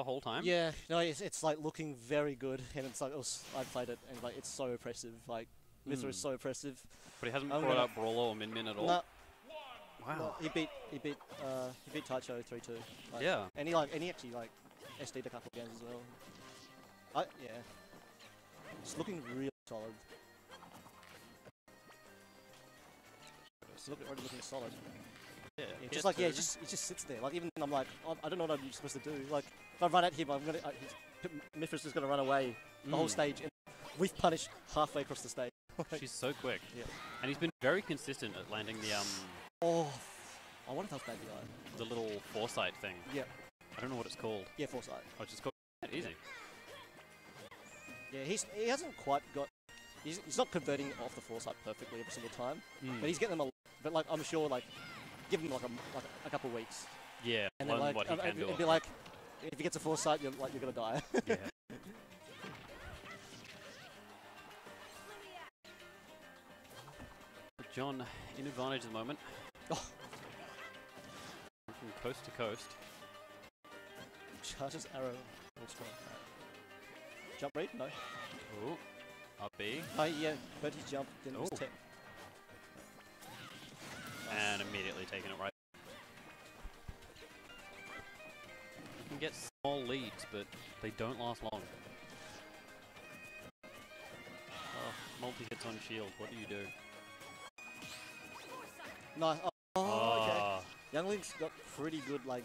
the whole time? Yeah, no, it's, it's like looking very good, and it's like it was, I played it, and like it's so oppressive. Like Mythra is Mm. so oppressive. But he hasn't I'm brought out Brawler or Min Min at all? Wow. he beat he beat uh, he beat Taicho three two. Like, yeah. and he like and he actually like SD'd a couple of games as well. I yeah, it's looking really solid. It's look, already looking solid. Yeah. Yeah, just like yeah, it just it just sits there. Like even then I'm like oh, I don't know what I'm supposed to do. Like if I run at him, I'm gonna uh, Mythra's just gonna run away the whole Mm. stage, and we've punished halfway across the stage. She's so quick. Yeah. And he's been very consistent at landing the um oh, I wonder if that was bad guy. the little foresight thing. Yeah, I don't know what it's called. yeah, foresight. Oh, it's just called easy. Yeah, he's he hasn't quite got. He's, he's not converting off the foresight perfectly every single time, Mm. but he's getting them. A, but like I'm sure, like give him like a like a couple of weeks, yeah. and then like what he can it'd, do. it'd be like if he gets a foresight, you're like you're gonna die. yeah. John in advantage at the moment. Oh. From coast to coast. Charges arrow. Jump read? No. Ooh. Up B. Oh yeah, heard his jump, then it was Oh. tech. And immediately taking it right. Get small leads, but they don't last long. Oh, multi hits on shield. What do you do? No. Oh, oh, okay. Ah, Young Link's got pretty good like,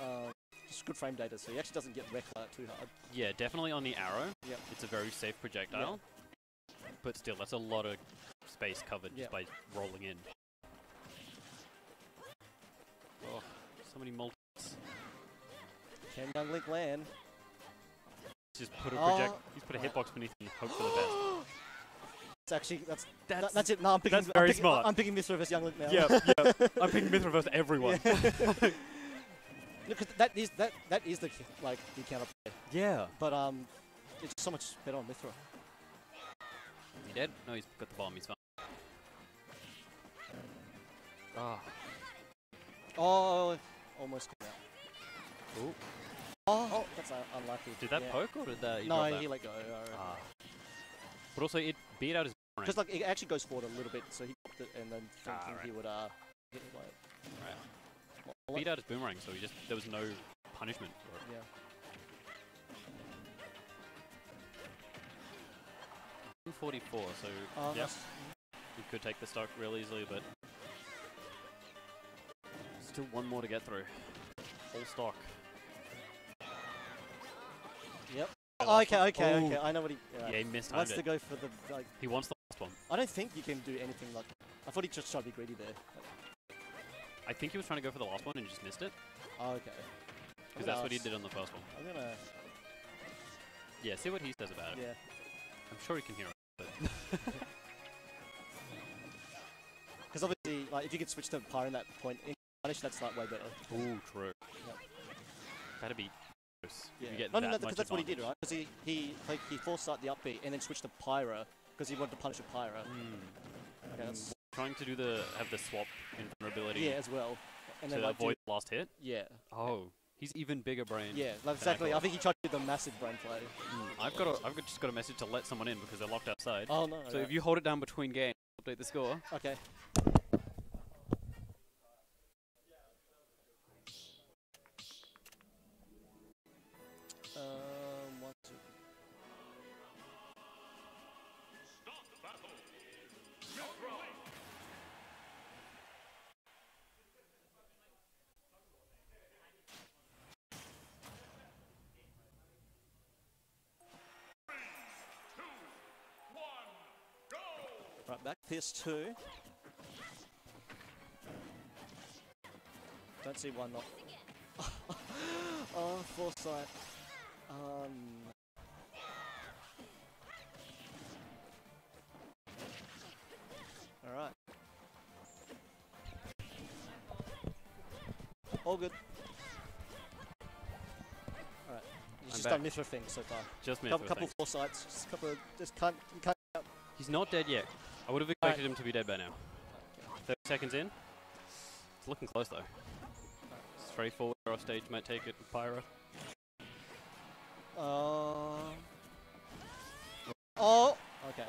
uh, just good frame data, so he actually doesn't get wrecked like that too hard. Yeah, definitely on the arrow. Yep. It's a very safe projectile. But still, that's a lot of space covered Yeah. just by rolling in. Oh, so many multi. Can Young Link land? Just put a Oh. He's put a hitbox beneath and hope for the best. It's actually that's That's, that, that's it. No, I'm picking. that's I'm very picking, smart. I'm picking Mr. vs Young Link now. yeah, yeah. I'm picking Mythra versus everyone. Yeah. Look, 'cause that is that that is the ki- like the counter play, Yeah. but um, it's so much better on Mythra. He dead? No, he's got the bomb. He's fine. Ah. Oh, almost came out. Ooh. Oh, that's uh, unlucky. Did that yeah. poke or did that? No, that? he let go. uh, Ah. But also, it beat out his. boomerang. Because like it actually goes forward a little bit, so he popped it and then thinking Ah, right. he would uh hit it like. Right. well, beat out his boomerang, so he just there was no punishment for it. Yeah. One forty-four. So Oh, yep, that's- he could take the stock real easily, but still one more to get through. Full stock. Oh, okay, one. okay, Ooh. okay. I know what he. Yeah. Yeah, he missed Wants to go for the like. He wants the last one. I don't think you can do anything like. I thought he just tried to be greedy there. I think he was trying to go for the last one and just missed it Oh, okay. because that's what he did on the first one. I'm gonna. Yeah, see what he says about it. Yeah. I'm sure he can hear it. Because obviously, like, if you could switch to Pyra in that point, in punish, that's like way better. Ooh, true. Yep. That'd be close. Yeah. If you get no, no, that no, because that's what he did, right? Because he he like he forced out the up B and then switched to Pyra because he wanted to punish a Pyra. Mm. Okay, that's, Trying to do the have the swap invulnerability yeah, as well. And to then like avoid the last hit. yeah, Oh, he's even bigger brain. yeah, like, exactly. I thought. think he tried to do the massive brain play. I've got a, I've got, just got a message to let someone in because they're locked outside. Oh no. so right. if you hold it down between games, update the score. okay. Right, back PS2. Don't see one not. oh, foresight. Um. All right. All good. All right. He's I'm just back. done Mythra things so far. Just me. Couple, couple foresights. Just a couple. Of, just can't. Can't. He's not dead yet. I would have expected him to be dead by now. 30 seconds in. It's looking close though. Straightforward off stage might take it. Pyra. Uh. Oh. Okay.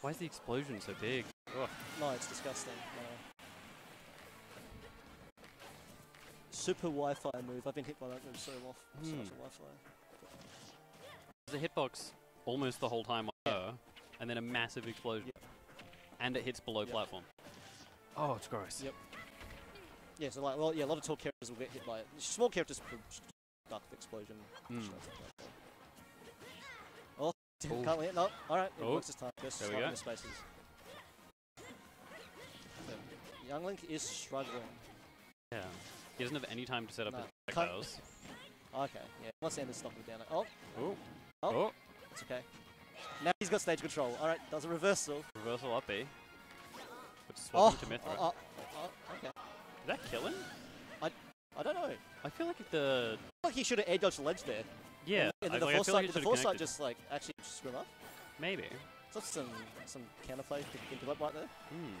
Why is the explosion so big? Ugh. No, it's disgusting. No. Super Wi-Fi move. I've been hit by that move so often. So Hmm. much Wi-Fi. There's a hitbox almost the whole time and then a massive explosion. And it hits below Yep. platform. Oh, it's gross. Yep. Yeah, so like, well, yeah, a lot of tall characters will get hit by it. Small characters duck the explosion. Mm. stuff like that. Oh, Oh. can't hit. No, all right. It Oh. works this time. Just There we go. in the spaces. Young Link is struggling. Yeah. He doesn't have any time to set up No. his Can't- Okay, yeah. Once the end is stopping down. Oh, Oh. Oh. Oh. it's okay. Now he's got stage control. All right, does a reversal. Reversal up B. But Oh, swapping to Mythra. oh, oh, okay. Is that killing? I I don't know. I feel like the I feel like he should have air dodged the ledge there. yeah. And then the like, I feel like foresight, it the foresight just like actually screw up. maybe. So that's some some counterplay to think about right there. Hmm.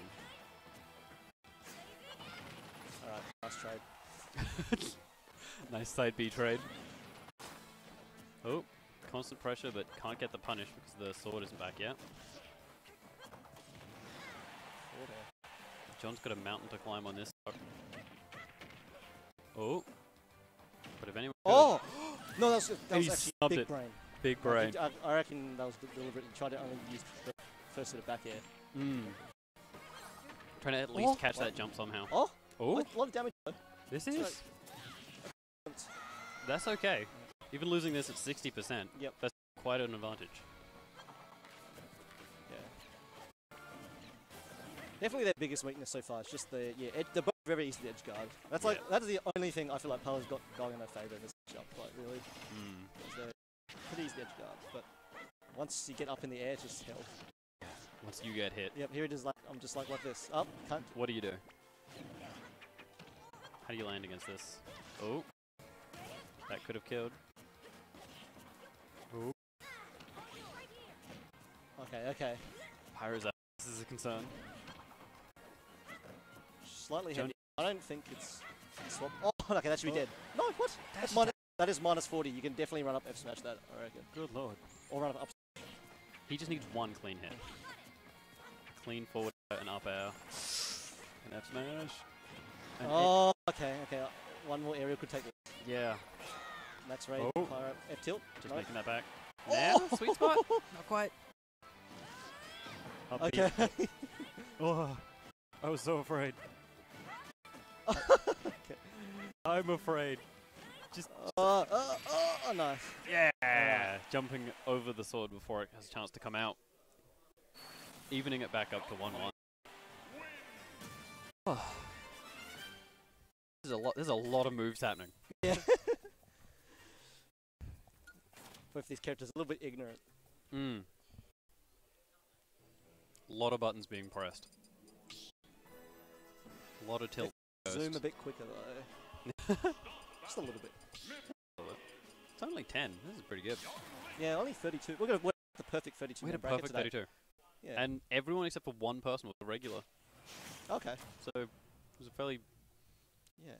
All right, nice trade. nice side B trade. Oh, constant pressure, but can't get the punish because the sword isn't back yet. John's got a mountain to climb on this. Oh. But if anyone. Oh no, that was that was actually big it. brain. Big brain. I, I reckon that was deliberate. He tried to only use the first of back air. Mm. Trying to at least Oh, catch what? that jump somehow. Oh, Oh, a lot of damage. though. this is. That's okay. Even losing this at 60%. Yep. That's quite an advantage. Yeah. Definitely their biggest weakness so far. It's just the yeah. Ed, they're both very easy to edge guard. That's like Yeah. that is the only thing I feel like Pala's got going in their favour in this jump. Like really, Mm. they're pretty easy to edge guard. But once you get up in the air, it's just hell. Once you get hit, Yep, here it is. Like I'm just like like this. Up, cunt. what do you do? How do you land against this? Oh. That could have killed. Okay, okay. Pyra's out. This is a concern. Slightly heavy. I don't think it's swap. Oh, okay, that should be Oh. dead. No, what? That's minus, that is minus 40. You can definitely run up F smash that, I reckon. Good lord. Or run up. up. He just needs one clean hit. Clean forward air and up air. And F smash. And it- Oh, okay, okay. uh, One more aerial could take it. yeah. Max raid, Oh. Pyra, F tilt. Just no. making that back. Oh. Sweet spot. Not quite. Up B. Okay. Oh, I was so afraid. okay. I'm afraid. Just Uh, uh, oh, nice. yeah, jumping over the sword before it has a chance to come out, evening it back up to one one. Oh. There's a lot. There's a lot of moves happening. Yeah. With these characters a little bit ignorant. Mm. A lot of buttons being pressed. A lot of tilt. Zoom a bit quicker though. Just a little bit. It's only ten. This is pretty good. Yeah, only 32. We're gonna work the perfect 32 We had a perfect today. 32, Yeah. and everyone except for one person was a regular. okay. So it was a fairly Yeah.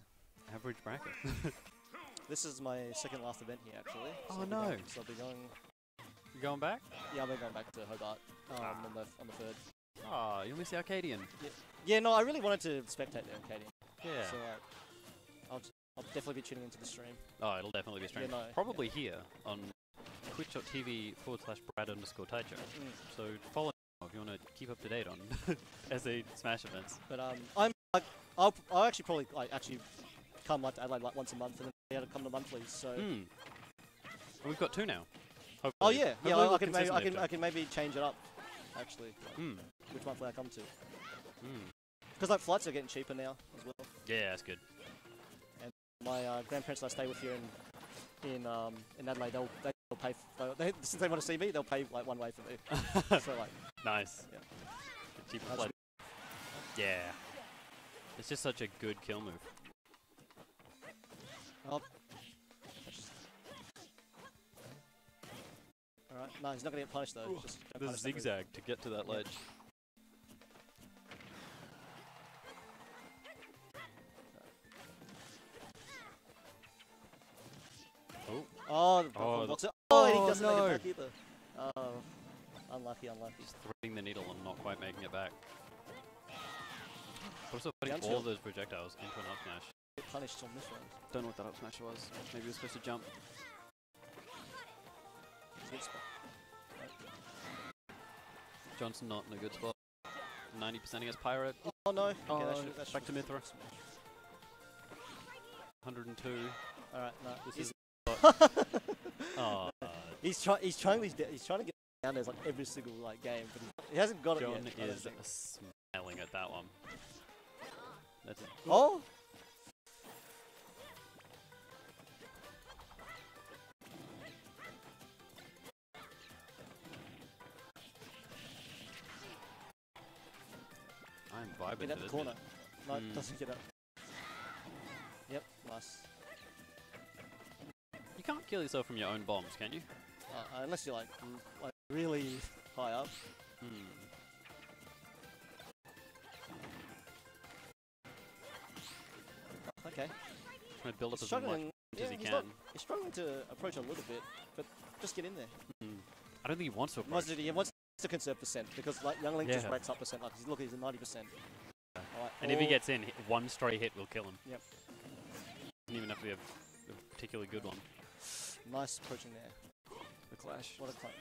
average bracket. This is my second last event here actually. Oh, I'll be no. going- so I'll be going. Going back? Yeah, be going back to Hobart um, Ah. on the on the third. Oh, you'll miss the Arcadian. Yeah, no, I really wanted to spectate the Arcadian. Yeah. So like, I'll, I'll definitely be tuning into the stream. oh, it'll definitely be streamed. no, Probably here on twitch.tv forward slash Brad underscore Taicho. Mm. So follow me if you want to keep up to date on SA Smash events. But um, I'm like, I'll I'll actually probably like actually come like to Adelaide like once a month and then be able to come to monthlies. So. Hmm. We've got two now. Oh Hopefully. yeah, yeah. Hopefully I, I can maybe I can I can maybe change it up. Actually. Hmm. which monthly I come to, Hmm. because like flights are getting cheaper now as well. Yeah, that's good. And my uh, grandparents that I stay with here in in um in Adelaide, they'll they, they'll pay f- they, since they want to see me, they'll pay like one way for me. so like, Nice. Yeah. Flight. Yeah. It's just such a good kill move. oh, all right. No, he's not gonna get punished though. Just don't The punish that zigzag to get to that Yeah. ledge. Oh, Oh, the Oh, oh, the- Oh, and he Oh, doesn't no. make it back either. Oh, unlucky, unlucky. Just threading the needle and not quite making it back. Also putting all those projectiles into an up smash. Get punished on this one. Don't know what that up smash was. Maybe it was supposed to jump. Johnson not in a good spot. 90% against Pyra. Oh no. Okay, Oh, that should, that back to Mythra. 102. All right, no, this Is- is. Oh, he's trying. He's trying. He's, he's trying to get down there like every single like game, but he, he hasn't got it John yet. I don't is think. smiling at that one. That's it. Oh. I'm vibing Get out the corner. bit. No, Hmm. doesn't get up. Yep, nice. You can't kill yourself from your own bombs, can you? Uh, unless you're like, like really high up. Hmm. Okay. Trying to build up He's as much struggling. as Yeah, he he's, can. not, he's struggling to approach a little bit, but just get in there. Hmm. I don't think he wants to approach. He wants to conserve percent because like Young Link just Yeah. racks up percent. Like look, he's at ninety percent. And if he gets in, one stray hit will kill him. Yep. Doesn't even have to be a, a particularly good one. nice approaching there. The clash. What a clank.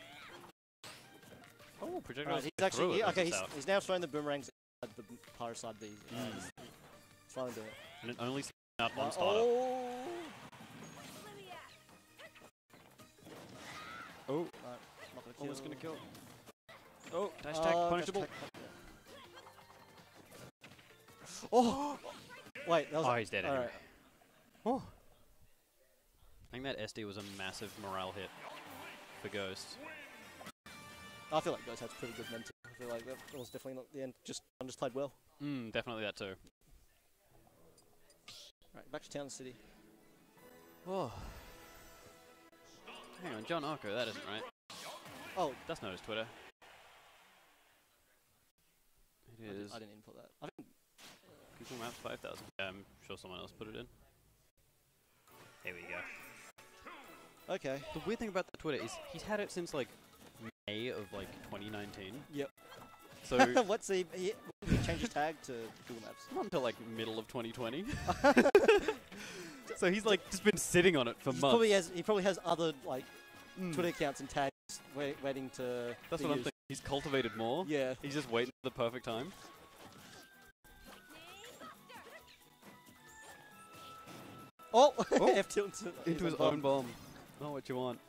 Oh, projectiles Alright, he's actually it, yeah, okay. He's, he's now throwing the boomerangs at the Pyra side B. Mm. he's trying to do it. And it only s- out Uh, on starter. oh. Oh, No, not gonna kill. almost gonna kill. Oh, dash Uh, tag, dash punishable. Oh! Wait, that was. Oh, he's dead all anyway. right. Oh. I think that SD was a massive morale hit for Ghost. I feel like Ghost has pretty good mental. I feel like that that was definitely not the end. Just John just played well. Mm, definitely that too. Right, back to Town City. Oh. Hang on, John Arco, that isn't right. Oh, That's not his Twitter. I, It Did, I didn't input that. I think Google Maps 5000. Yeah, I'm sure someone else put it in. There we go. okay. The weird thing about the Twitter is he's had it since like May of like 2019. Yep. So What's he? He, he changed his tag to Google Maps. not until like middle of 2020. so he's like just been sitting on it for He months. probably has. He probably has other like Mm. Twitter accounts and tags wait, waiting to. That's be what I'm thinking. He's cultivated more. Yeah. He's just waiting for the perfect time. Oh, Oh. F tilt into, his own bomb. Not what you want.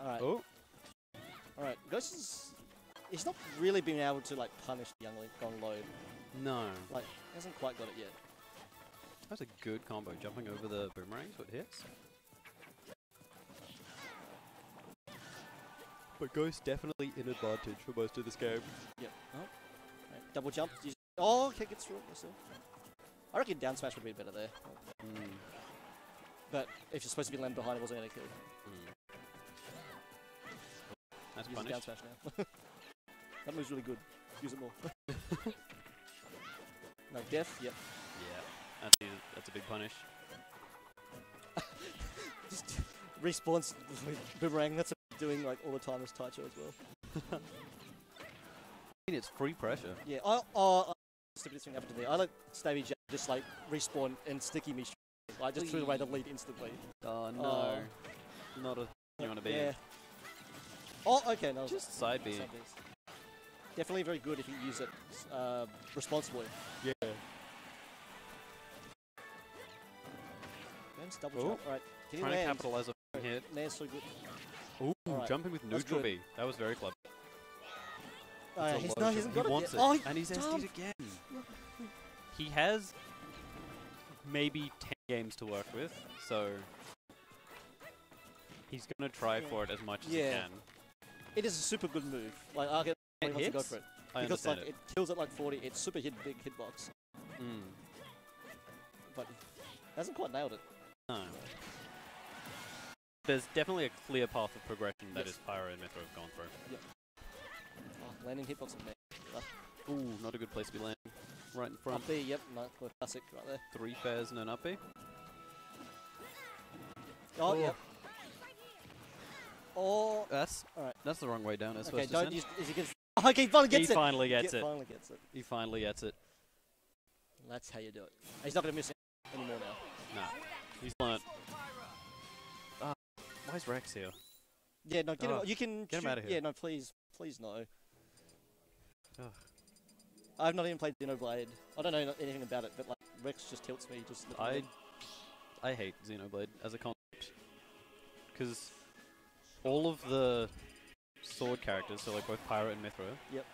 All right. Oh. All right. Ghost is. He's not really been able to like punish the Young Link on load. No. Like, hasn't quite got it yet. That's a good combo. Jumping over the boomerangs, what hits? But Ghost definitely in advantage for most of this game. Yep. Oh. Right. Double jump. Use- Oh, okay, gets through it. I reckon down smash would be better there. Mm. But if you're supposed to be landing behind, it wasn't going to kill. Mm. That's Use the down smash now. that move's really good. Use it more. no, death? yep. Yeah, that's, easy. that's a big punish. Just respawns with boomerang. That's what I'm doing like all the time as Taicho as well. I mean, it's free pressure. Yeah. Oh, oh, oh stupidest thing happened to me. I let Stabby J just like respawn and sticky me. I just threw away the lead instantly. Oh no. no. Not a you want to be yeah. in. Oh, okay. No. Just side B. side Bs. Definitely very good if you use it uh, responsibly. Yeah. Man's double jump. Right. Did he Trying to capitalize a hit. Nair's so good. Ooh, Alright, jumping with neutral. B. That was very clever. Oh, yeah, he's, low no, he hasn't he got wants it it. Oh, he and he's SD'd again. He has maybe 10 games to work with, so he's going to try Yeah. for it as much as Yeah. he can. It is a super good move. Like, I'll get It he wants to go for it. I because understand like it. it kills at like 40. It's super hit big hitbox, Mm. but he hasn't quite nailed it. No. There's definitely a clear path of progression that Yes. is Pyra and Mythra have gone through. Oh, landing hitbox on me. Ooh, not a good place to be landing. Right in front. Up B, yep, no, classic right there. Three fairs and an up B. Oh, Oh. yep. Oh, That's Alright. that's the wrong way down. It's okay. supposed Don't use. Is he gets? Oh, okay, he finally He gets it. finally gets Get- it. Finally gets it. He finally gets it. That's how you do it. He's not going to miss it anymore now. Nah, he's learnt. Why is Rex here? Yeah, no, get Oh, him. You can get him shoot- outta here. Yeah, no, please, please no. Ugh. I've not even played Xenoblade. I don't know anything about it, but like Rex just tilts me. Just I him. I hate Xenoblade as a concept because all of the sword characters, so like both Pyra and Mythra, Yep.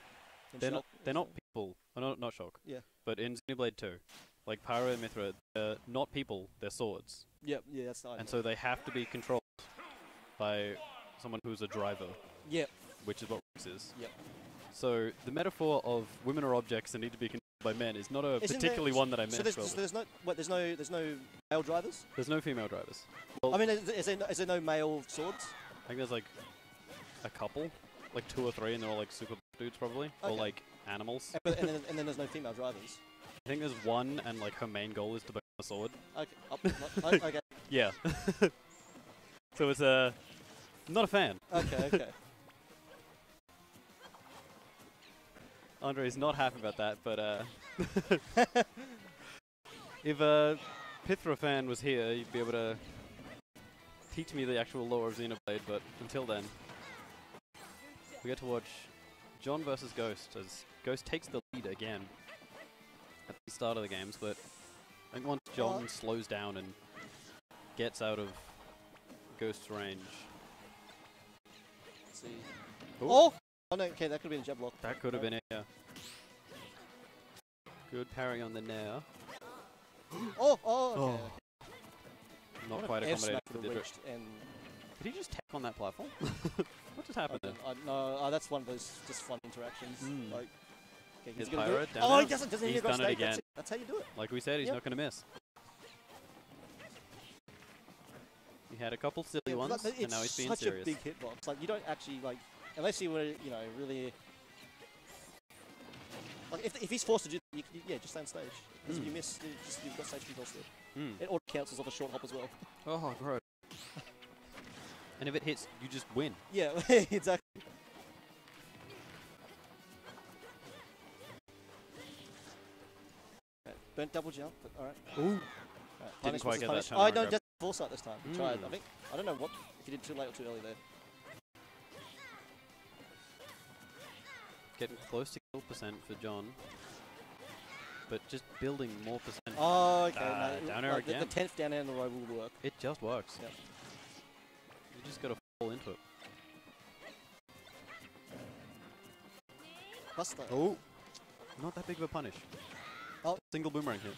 they're Himself. not they're not people. Oh, no, not Shulk. Yeah. But in Xenoblade 2, like Pyra and Mythra, they're not people. They're swords, Yep, yeah, that's the and so they have to be controlled by someone who's a driver, Yep, which is what Rex is. Yep. So the metaphor of women are objects that need to be controlled by men is not a Isn't there- particularly one that I so meant there's, so there's no what? There's no there's no male drivers. There's no female drivers. I mean, is, is, there, no- is there no male swords? I think there's like a couple, like two or three, and they're all like super dudes probably, or like animals. And, but- and, then, and then there's no female drivers. I think there's one, and like her main goal is to become a sword. Okay, oh, up, not- okay, Yeah. so it's a not a fan. okay, okay. Andre's not happy about that, but uh, if a Pithra fan was here, you'd be able to teach me the actual lore of Xenoblade. But until then, we get to watch John versus Ghost as Ghost takes the lead again at the start of the games. But I think once John Oh. slows down and gets out of Ghost's range. Ooh. Oh! Oh no, okay, that could have been a jab block. that could have been it. Yeah. Good parry on the nair. Oh, oh, okay. Not What quite F accommodated for would've the dri- and Did he just tap on that platform? what just happened there? don't- no, oh, that's one of those just fun interactions. Mm. Like, okay, His he's gonna do pirate it. down Oh, he doesn't. Doesn't He's he go done it straight? That's, again. it. that's how you do it. Like we said, he's Yep. not going to miss. He had a couple silly Yeah, ones, but and now he's being serious. It's such serious. a big hitbox. Like you don't actually like, unless you were, you know, really. Like if, if he's forced to do, you, you, yeah, just stay on stage. Because if Mm. you miss, you just you've got stage control still. Mm. It auto cancels off a short hop as well. Oh, gross. and if it hits, you just win. Yeah, exactly. Right, Don't double jump, but alright. Ooh. Right, Didn't quite get that punish. time Oh, right no, grab. just foresight this time. He Tried, I Mm. think. I don't know what if you did too late or too early there. Getting close to kill percent for John. But just building more percent. Oh, okay. Ah, no, down air like, the- again. The tenth down air in the row will work. It just works. Yep. You just got to fall into it. The. Oh. Not that big of a punish. Oh. Single boomerang hit.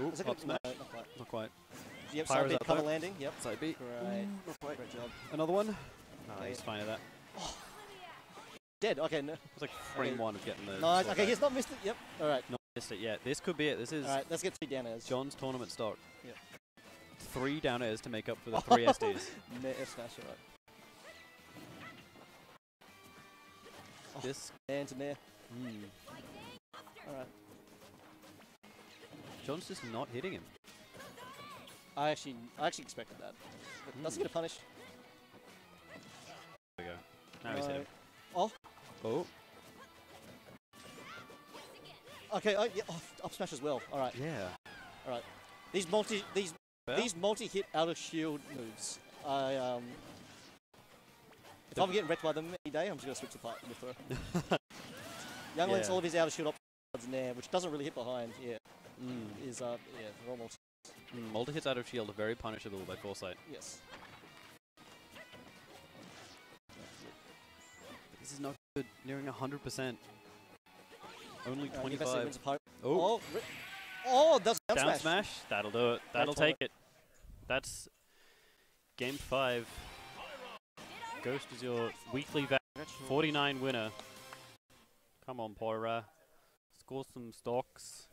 Ooh, Is it up good? No, smash. not quite. Not quite. Yep, Pyra's side up cover landing. Yep. Side beat. Great. Ooh, not quite. Great job. Another one. No, Okay. he's fine at that. Dead. Okay. No. It was like frame Okay. one of getting the. Nice. Okay, he's not missed it. Yep. All right. Not missed it yet. This could be it. This is All right. Let's get three down airs. John's tournament stock. Yeah. Three down airs to make up for the three SDs. Ne- smash. All right. Oh. This. And to nair. Mm, All right. John's just not hitting him. I actually, I actually expected that. But Doesn't get a punish. There we go. Now he's hit him. Oh. Okay. Oh, yeah, oh, up smash as well. All right. Yeah. All right. These multi, these Fair. these multi-hit out of shield moves. I um. If The- I'm getting wrecked by them any day, I'm just gonna switch to Pyra. Young Link's all of his out of shield options nair, which doesn't really hit behind. Yeah, Mm. is uh yeah normal. Mm, multi hits out of shield are very punishable by foresight. Yes. This is not. Nearing 100%. Only Uh, give us a 25. wins. Oh, Oh, ri- oh, does down, down smash. smash. That'll do it. That'll toilet. take it. That's game five. Ghost is your weekly va- 49 winner. Come on, Pyra. Score some stocks.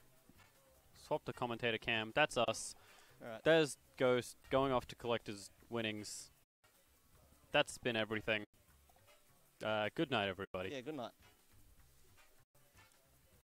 Swap the commentator cam. That's us. All right. There's Ghost going off to collect his winnings. That's been everything. Uh, good night, everybody. Yeah. Good night.